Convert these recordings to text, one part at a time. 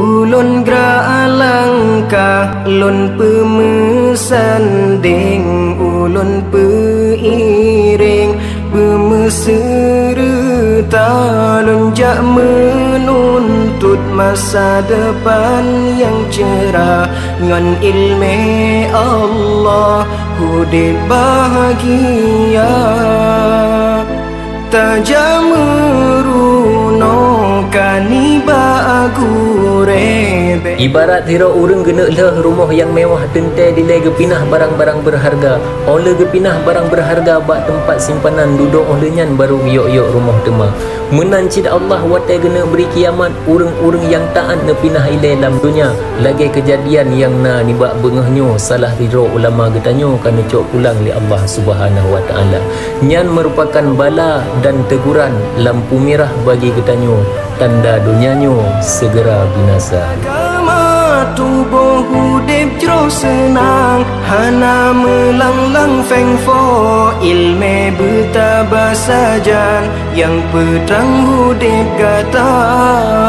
Ulun gra alangkah Lun pemusanding Ulun peiring Pemeserta Lun jak menuntut Masa depan yang cerah. Ngan ilmi Allah Hudib bahagia. Tajamuruno Ibarat hira urang gena leh rumah yang mewah tentai dilai gepinah barang-barang berharga. Oleh gepinah barang berharga bak tempat simpanan duduk olehnya baru yok-yok rumah tema. Menancid Allah watai gena beri kiamat urang-urang yang taat ne pinah ilai dalam dunia. Lagi kejadian yang na ni bak bengahnyo salah hira ulama getanyo kan cok pulang li Allah Subhanahu wa taala. Nyan merupakan bala dan teguran lampu merah bagi getanyo tanda dunianyo segera binasa Tubuh hudib jero senang Hana melanglang feng fo. Ilme betaba sajan Yang petang hudib kata Oh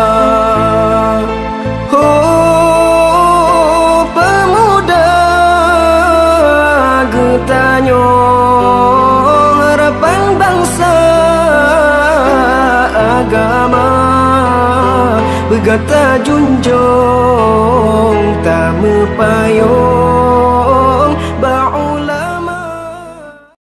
Bergata junjung tak mepayo